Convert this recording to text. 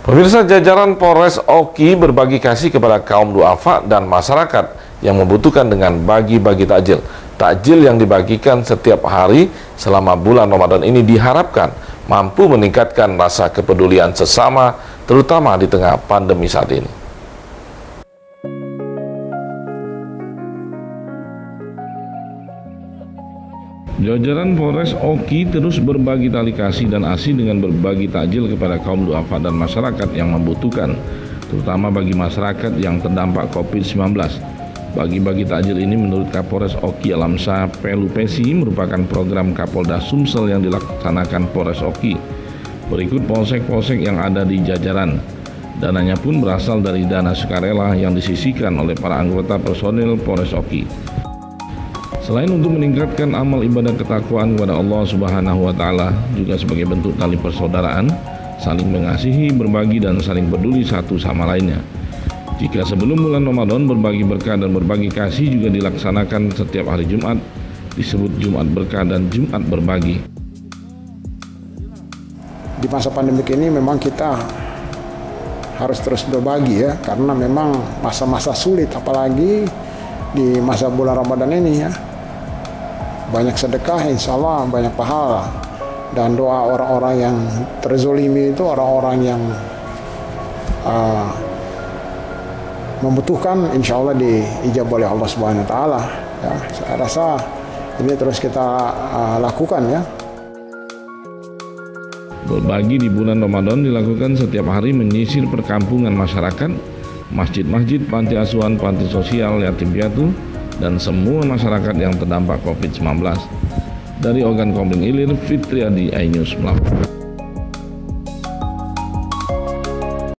Pemirsa jajaran Polres Oki berbagi kasih kepada kaum duafa dan masyarakat yang membutuhkan dengan bagi-bagi takjil. Takjil yang dibagikan setiap hari selama bulan Ramadan ini diharapkan mampu meningkatkan rasa kepedulian sesama, terutama di tengah pandemi saat ini. Jajaran Polres Oki terus berbagi tali kasih dan asih dengan berbagi takjil kepada kaum duafa dan masyarakat yang membutuhkan, terutama bagi masyarakat yang terdampak COVID-19. Bagi-bagi takjil ini menurut Kapolres Oki Alamsa Pelupesi merupakan program Kapolda Sumsel yang dilaksanakan Polres Oki. Berikut polsek-polsek yang ada di jajaran. Dananya pun berasal dari dana sukarela yang disisikan oleh para anggota personil Polres Oki. Selain untuk meningkatkan amal ibadah ketakwaan kepada Allah Subhanahu wa taala, juga sebagai bentuk tali persaudaraan, saling mengasihi, berbagi dan saling peduli satu sama lainnya. Jika sebelum bulan Ramadan berbagi berkah dan berbagi kasih juga dilaksanakan setiap hari Jumat, disebut Jumat berkah dan Jumat berbagi. Di masa pandemi ini memang kita harus terus berbagi ya, karena memang masa-masa sulit apalagi di masa bulan Ramadan ini ya banyak sedekah insya Allah banyak pahala. Dan doa orang-orang yang terzolimi itu orang-orang yang uh, membutuhkan insya Allah diijab oleh Allah Subhanahu Wa Taala. Ya saya rasa ini terus kita uh, lakukan ya. Berbagi di bulan Ramadan dilakukan setiap hari menyisir perkampungan masyarakat, masjid-masjid, panti asuhan, panti sosial, yatim piatu, dan semua masyarakat yang terdampak COVID-19. Dari Organ Komling Ilir, Fitriadi, iNews melaporkan.